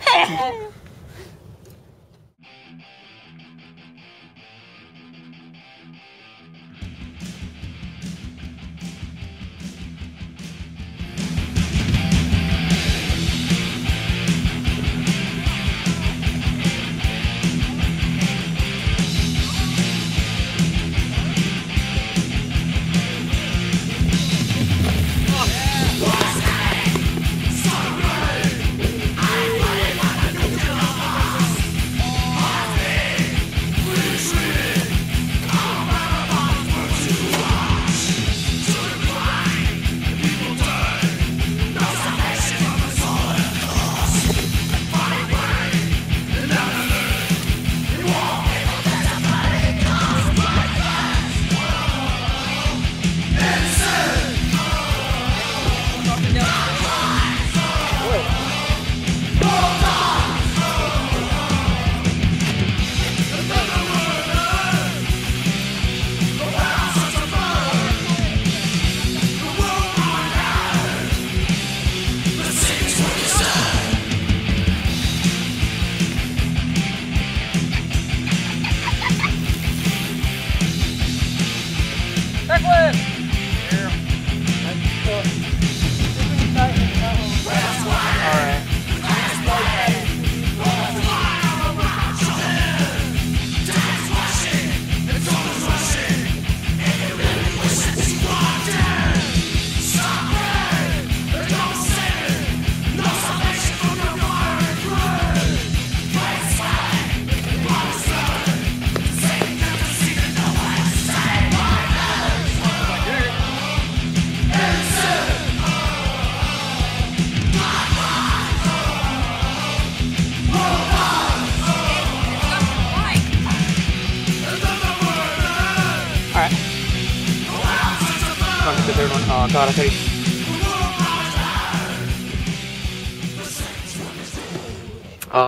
嘿 嘿 Come on, to the third